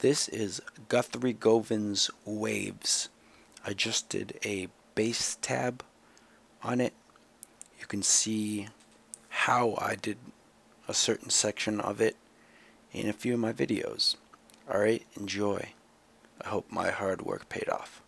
This is Guthrie Govan's Waves. I just did a bass tab on it. You can see how I did a certain section of it in a few of my videos. Alright, enjoy. I hope my hard work paid off.